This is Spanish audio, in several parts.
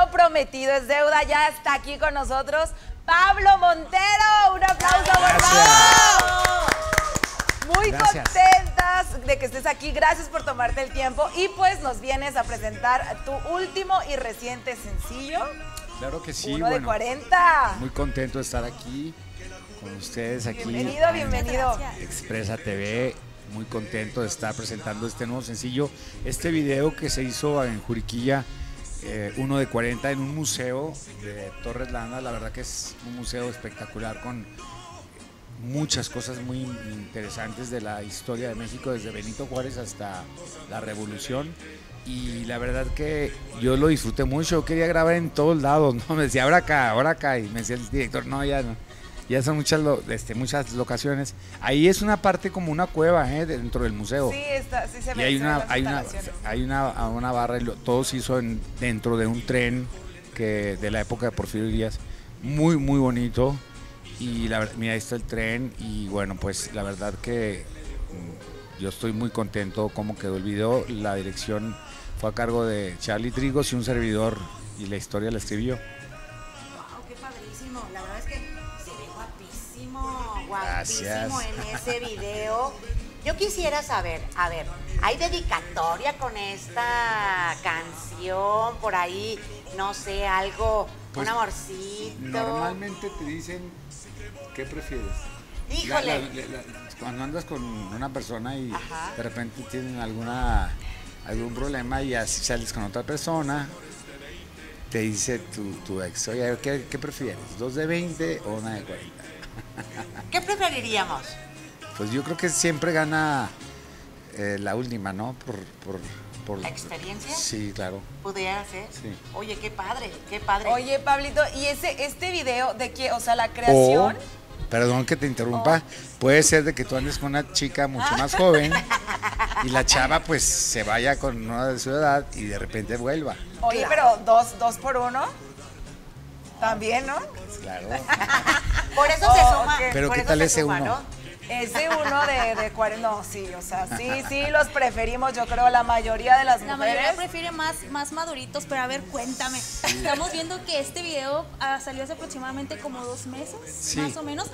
lo prometido es deuda. Ya está aquí con nosotros Pablo Montero. Un aplauso, por favor. Muy Gracias. contentas de que estés aquí. Gracias por tomarte el tiempo. Y pues nos vienes a presentar tu último y reciente sencillo. Claro que sí, uno de bueno, 40. muy contento de estar aquí con ustedes aquí. Bienvenido, en bienvenido. Expresa TV, muy contento de estar presentando este nuevo sencillo, este video que se hizo en Juriquilla, eh, uno de 40 en un museo de Torres Landa, la verdad que es un museo espectacular con muchas cosas muy interesantes de la historia de México, desde Benito Juárez hasta la Revolución. Y la verdad que yo lo disfruté mucho, quería grabar en todos lados, ¿no? Me decía, ahora acá, ahora acá, y me decía el director, no, ya no. Ya son muchas, este, muchas locaciones. Ahí es una parte como una cueva, ¿eh? Dentro del museo. Sí, está, sí se Y ve. hay se ven una, hay una, hay una, una barra y lo- todo se hizo en- dentro de un tren que de la época de Porfirio Díaz, muy muy bonito y la mira ahí está el tren y bueno pues la verdad que mm, yo estoy muy contento cómo quedó el video, la dirección fue a cargo de Charlie Trigos y un servidor y la historia la escribió. Guapísimo, Gracias. en ese video. Yo quisiera saber, a ver, ¿hay dedicatoria con esta canción? Por ahí, no sé, algo, Pues, un amorcito. Normalmente te dicen ¿qué prefieres? Híjole. La- la- la- cuando andas con una persona y Ajá. de repente tienen alguna algún problema y así sales con otra persona, te dice tu, tu ex, oye, ¿qué, qué prefieres? ¿Dos de 20 o una de 40? ¿Qué preferiríamos? Pues yo creo que siempre gana eh, la última, ¿no? Por, por, por- ¿La experiencia? Sí, claro. ¿Pudiera ser? Sí. Oye, qué padre, qué padre. Oye, Pablito, ¿y ese este video de qué? O sea, la O, creación. perdón que te interrumpa, puede ser de que tú andes con una chica mucho más joven y la chava pues se vaya con una de su edad y de repente vuelva. Oye, Claro. pero dos, dos por uno. También, ¿no? Claro. Por eso Oh, se suma. ok. Pero por ¿qué tal se ese suma, uno? ¿no? Ese uno de, de 40. No, sí, o sea, sí, sí, los preferimos, yo creo, la mayoría de las La mujeres. mayoría prefiere más, más maduritos, pero a ver, cuéntame. Estamos viendo que este video ah, salió hace aproximadamente como dos meses, Sí. más o menos.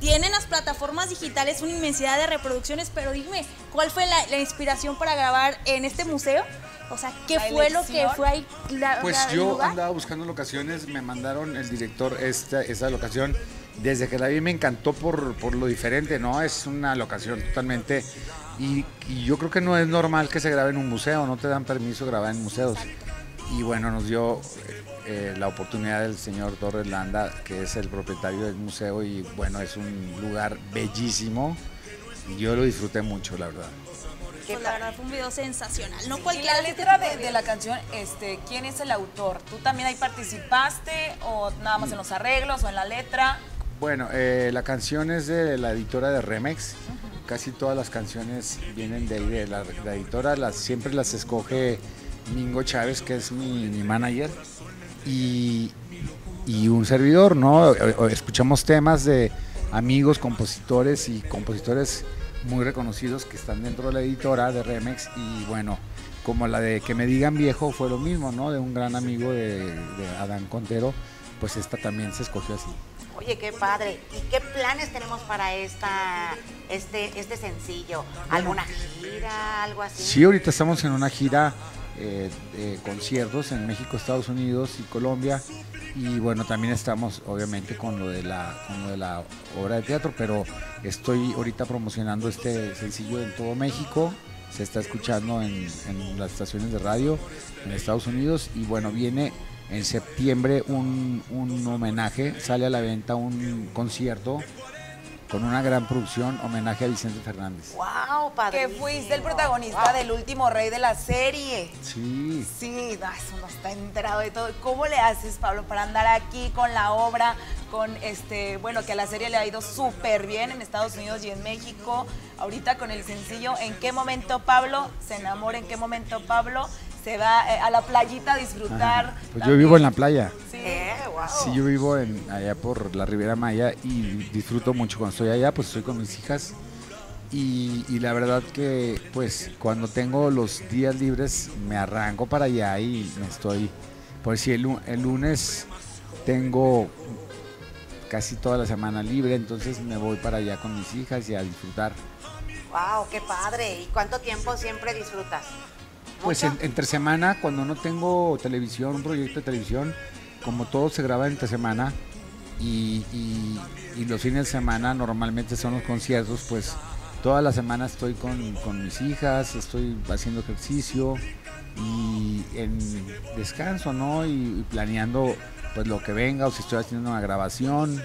Tienen las plataformas digitales una inmensidad de reproducciones, pero dime, ¿cuál fue la, la inspiración para grabar en este museo? O sea, ¿qué La fue lo que fue ahí? la- Pues yo lugar? andaba buscando locaciones, me mandaron el director esta, esa locación. Desde que la vi me encantó por, por lo diferente, ¿no? Es una locación totalmente... Y, y yo creo que no es normal que se grabe en un museo, no te dan permiso grabar en museos. Y bueno, nos dio eh, la oportunidad del señor Torres Landa, que es el propietario del museo, y bueno, es un lugar bellísimo. Y yo lo disfruté mucho, la verdad. Pues la verdad fue un video sensacional. No Y cualquiera la letra de, de la canción, este, ¿quién es el autor? ¿Tú también ahí participaste o nada más en los arreglos o en la letra? Bueno, eh, la canción es de la editora de Remex. Casi todas las canciones vienen de ahí, de la, la editora. Las, siempre las escoge Mingo Chávez, que es mi, mi manager. Y, y un servidor, ¿no? Escuchamos temas de amigos, compositores y compositores muy reconocidos que están dentro de la editora de Remex. Y bueno, como la de Que me digan viejo fue lo mismo, ¿no? De un gran amigo de, de Adán Contero, pues esta también se escogió así. Oye, qué padre. ¿Y qué planes tenemos para esta, este, este sencillo? ¿Alguna gira, algo así? Sí, ahorita estamos en una gira eh, conciertos en México, Estados Unidos y Colombia. Y bueno, también estamos obviamente con lo de la, con lo de la obra de teatro, pero estoy ahorita promocionando este sencillo en todo México. Se está escuchando en, en las estaciones de radio en Estados Unidos. Y bueno, viene en septiembre un, un homenaje, sale a la venta un concierto con una gran producción, homenaje a Vicente Fernández. ¡Wow, padre! Que fuiste el protagonista del último rey de la serie. Sí, Sí, no, eso no está enterado de todo. ¿Cómo le haces, Pablo, para andar aquí con la obra, con este, bueno, que a la serie le ha ido súper bien en Estados Unidos y en México? Ahorita con el sencillo, ¿en qué momento Pablo se enamora? ¿En qué momento Pablo se va eh, a la playita a disfrutar? Ajá. Pues yo vivo en la playa. Sí. Sí, yo vivo en, allá por la Riviera Maya y disfruto mucho cuando estoy allá, pues estoy con mis hijas. Y, y la verdad que pues cuando tengo los días libres me arranco para allá y me estoy Pues sí, el, lu- el lunes tengo casi toda la semana libre, entonces me voy para allá con mis hijas y a disfrutar. Wow, qué padre. ¿Y cuánto tiempo siempre disfrutas? Pues en- entre semana, cuando no tengo televisión, un proyecto de televisión, como todo se graba entre semana y, los fines de semana normalmente son los conciertos, pues toda la semana estoy con, con mis hijas, estoy haciendo ejercicio y en descanso, ¿no? Y, y planeando pues lo que venga o si estoy haciendo una grabación.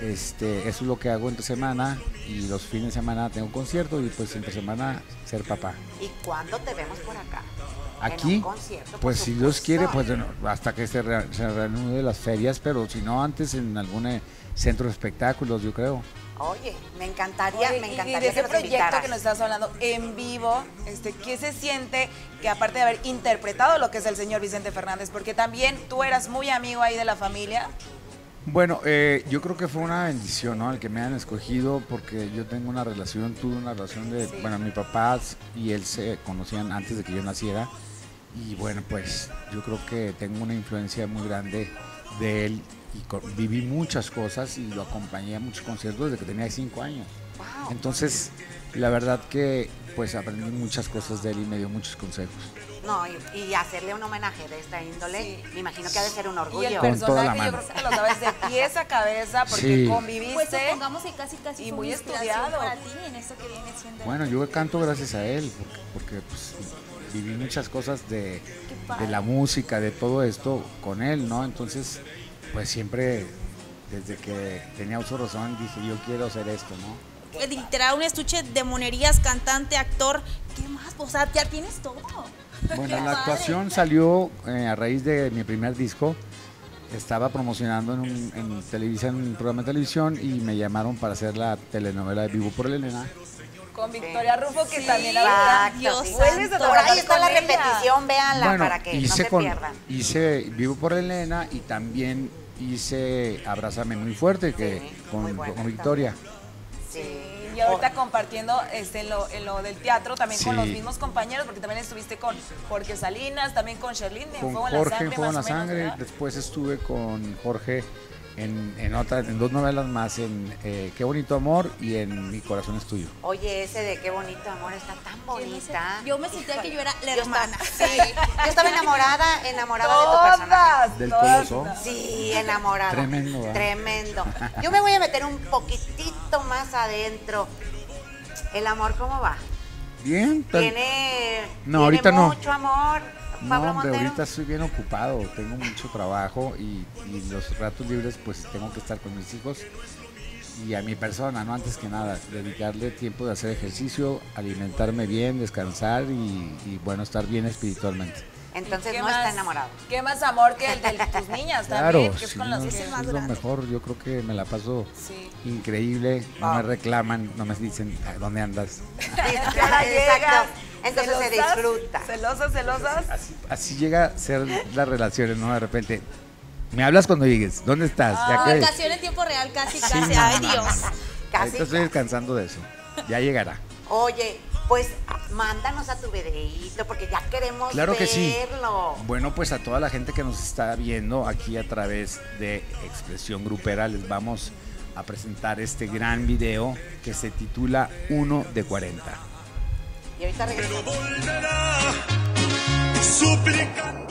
Este, eso es lo que hago entre semana y los fines de semana tengo concierto y pues entre semana ser papá. ¿Y cuándo te vemos por acá? Aquí, pues si Dios quiere, pues bueno, hasta que se, re- se reanude las ferias, pero si no antes en algún eh, centro de espectáculos, yo creo. Oye, me encantaría, Oye, me y- y encantaría de ese que proyecto invitaras. que nos estás hablando en vivo, este, ¿qué se siente que aparte de haber interpretado lo que es el señor Vicente Fernández, porque también tú eras muy amigo ahí de la familia? Bueno, eh, yo creo que fue una bendición, ¿no? El que me hayan escogido, porque yo tengo una relación, tuve una relación de, Sí. bueno, mi papá y él se conocían antes de que yo naciera, y bueno, pues yo creo que tengo una influencia muy grande de él y viví muchas cosas y lo acompañé a muchos conciertos desde que tenía cinco años. Wow. Entonces, la verdad que pues aprendí muchas cosas de él y me dio muchos consejos. No, y, y hacerle un homenaje de esta índole, Sí. me imagino que ha de ser un Y el orgullo. Con toda la personaje yo creo que lo sabes de pies a cabeza porque Sí. conviviste. Pues supongamos que casi casi Y fue muy estudiado. para ti en esto que viene siendo. Bueno, yo canto gracias a él, porque, porque, pues, viví muchas cosas de, de la música, de todo esto con él, ¿no? Entonces, pues siempre, desde que tenía uso razón, dije, yo quiero hacer esto, ¿no? Eh, literal un estuche de monerías, cantante, actor, ¿qué más? O sea, ya tienes todo. Bueno, la actuación salió eh, a raíz de mi primer disco. Estaba promocionando en, un, en Televisa, en un programa de televisión, y me llamaron para hacer la telenovela de Vivo por Elena. Con Victoria Rufo, que Sí, también ahorita Exacto, Dios santo. Por ahí está la repetición, véanla Bueno, para que no se con- pierdan. Hice Vivo por Elena y también hice Abrázame muy fuerte que Sí, con, muy buena con Victoria. Y ahorita compartiendo este, en, lo, en lo del teatro también con los mismos compañeros, porque también estuviste con Jorge Salinas, también con Sherlyn en Fuego en la Jorge en Sangre, Fuego en la menos, Sangre. ¿verdad? Después estuve con Jorge en, en, otra, en dos novelas más, en eh, Qué bonito amor y en Mi corazón es tuyo. Oye, ese de qué bonito amor está tan bonita. Yo me sentía que yo era la Yo hermana. estaba- sí, yo estaba enamorada, enamorada de tu personaje. Todas, Del todas. Coloso. Sí, enamorada. Tremendo, ¿verdad? Tremendo. Yo me voy a meter un poquitito más adentro. ¿El amor cómo va? Bien, tal- ¿Tiene, No, tiene ahorita no. mucho No, hombre, Montero? ahorita estoy bien ocupado, tengo mucho trabajo y, y los ratos libres pues tengo que estar con mis hijos y a mi persona, ¿no? Antes que nada, dedicarle tiempo de hacer ejercicio, alimentarme bien, descansar y, y, bueno, estar bien espiritualmente. Entonces ¿Qué no más- está enamorado. ¿Qué más amor que el de tus niñas Claro, también? Que es sí, con no, lo mejor, yo creo que me la paso Sí. increíble, no me reclaman, no me dicen "¿A dónde andas. Exacto. Entonces se disfruta. Celosas, celosas. Así, así llega a ser las relaciones, ¿no? De repente, me hablas cuando llegues, ¿dónde estás? Ya que- Comunicación en tiempo real, casi, Sí, casi. Ay, Dios. Casi, Ahorita estoy descansando de eso, ya llegará. Oye, pues mándanos a tu videíto porque ya queremos Claro que sí. verlo. Bueno, pues a toda la gente que nos está viendo aquí a través de Expresión Grupera, les vamos a presentar este gran video que se titula 1 de 40. Y ahorita regresamos. volverá suplicando.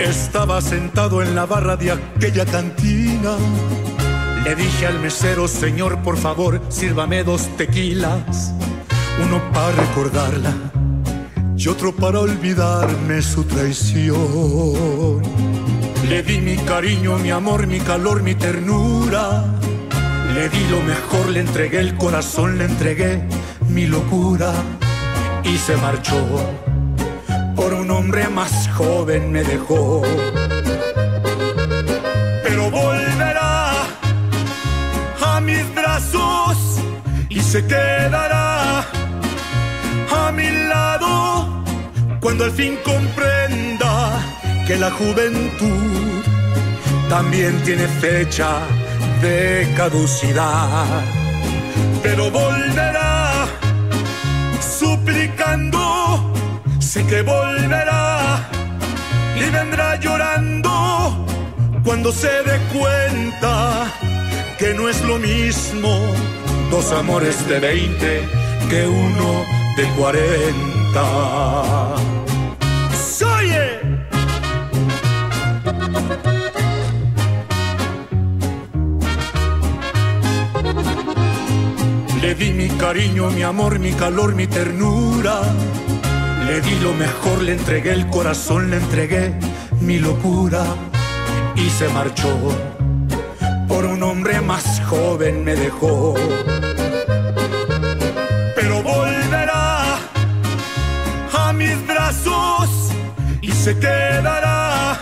Estaba sentado en la barra de aquella cantina. Le dije al mesero, señor, por favor, sírvame dos tequilas. Uno para recordarla y otro para olvidarme su traición. Le di mi cariño, mi amor, mi calor, mi ternura. Le di lo mejor, le entregué el corazón, le entregué mi locura. Y se marchó. Por un hombre más joven me dejó. A mis brazos y se quedará cuando al fin comprenda que la juventud también tiene fecha de caducidad, pero volverá suplicando, sé que volverá y vendrá llorando cuando se dé cuenta que no es lo mismo dos amores de 20 que uno de 40. ¡Soye! Le di mi cariño, mi amor, mi calor, mi ternura. Le di lo mejor, le entregué el corazón, le entregué mi locura y se marchó. Por un hombre más joven me dejó. Se quedará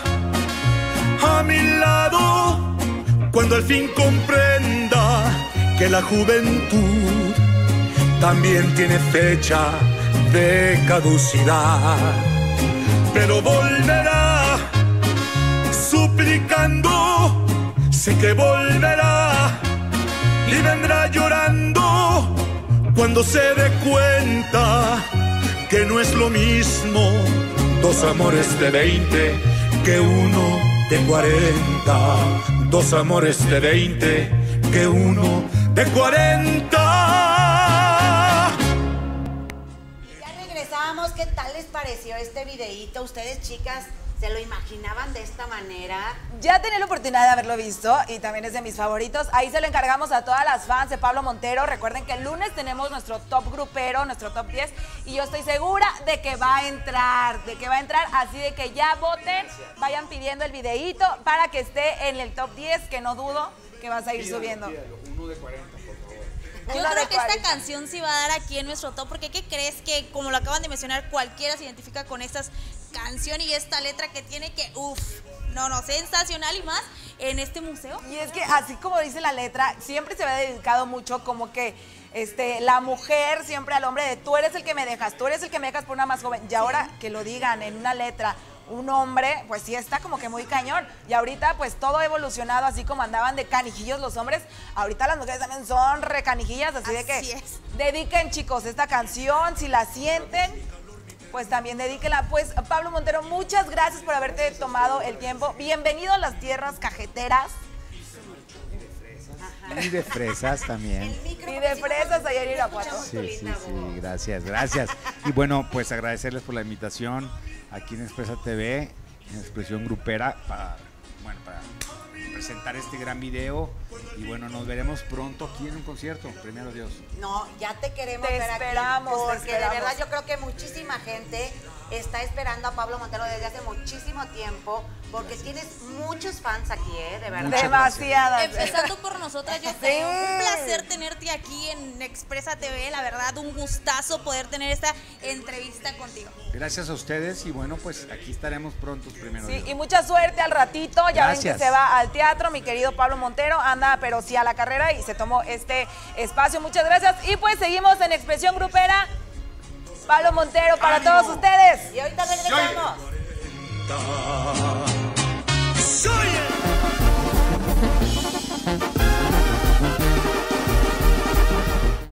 a mi lado cuando al fin comprenda que la juventud también tiene fecha de caducidad. Pero volverá suplicando, sé que volverá y vendrá llorando cuando se dé cuenta que no es lo mismo dos amores de 20 que uno de 40. Dos amores de 20 que uno de 40. Ya regresamos, ¿qué tal les pareció este videíto? Ustedes chicas, ¿se lo imaginaban de esta manera? Ya tenía la oportunidad de haberlo visto y también es de mis favoritos. Ahí se lo encargamos a todas las fans de Pablo Montero. Recuerden que el lunes tenemos nuestro top grupero, nuestro top 10 y yo estoy segura de que va a entrar, de que va a entrar. Así de que ya voten, vayan pidiendo el videíto para que esté en el top 10, que no dudo que vas a ir subiendo. Uno de 40, por favor. Yo Una creo que esta 40. canción sí va a dar aquí en nuestro top, porque ¿qué crees que, como lo acaban de mencionar, cualquiera se identifica con esta canción y esta letra que tiene que, uff, no, no, sensacional y más en este museo? Y es que así como dice la letra, siempre se ha dedicado mucho como que este, la mujer siempre al hombre de tú eres el que me dejas, tú eres el que me dejas por una más joven. Y ahora que lo digan en una letra un hombre, pues sí está como que muy cañón. Y ahorita pues todo ha evolucionado, así como andaban de canijillos los hombres, ahorita las mujeres también son recanijillas, así, de que Así es. dediquen chicos esta canción, si la sienten. Pues también dedíquela. Pues Pablo Montero, muchas gracias por haberte tomado el tiempo. Bienvenido a las tierras cajeteras. Y de fresas también. Micro, Y de fresas allá en Irapuato. Sí, sí, sí, gracias, gracias. Y bueno, pues agradecerles por la invitación aquí en Expresa TV, en Expresión Grupera, para, bueno, para presentar este gran video. Y bueno, nos veremos pronto aquí en un concierto, primero Dios. No, ya te queremos Te ver aquí. esperamos, te Porque esperamos. de verdad yo creo que muchísima gente está esperando a Pablo Montero desde hace muchísimo tiempo. Porque tienes muchos fans aquí, ¿eh? De verdad. Muchas Demasiadas. Empezando por nosotras, yo creo. Un placer tenerte aquí en Expresa TV. La verdad, un gustazo poder tener esta entrevista contigo. Gracias a ustedes y bueno, pues aquí estaremos prontos, primero Sí, y mucha suerte al ratito. Ya ven que se va al teatro, mi querido Pablo Montero. Anda, pero sí a la carrera y se tomó este espacio. Muchas gracias. Y pues seguimos en Expresión Grupera. Pablo Montero para todos ustedes. Y ahorita regresamos. Soy